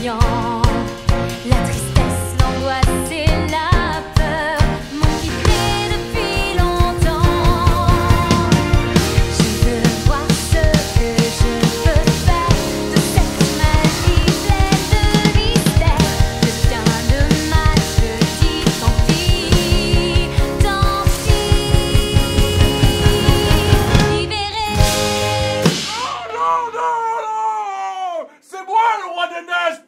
La tristesse, l'angoisse et la peur m'ont quitté depuis longtemps. Je veux voir ce que je peux faire de cette magie pleine de mystère. Le bien, le mal, je dis tant pis, tant. Libéré. Oh non, non, non C'est moi le roi des neiges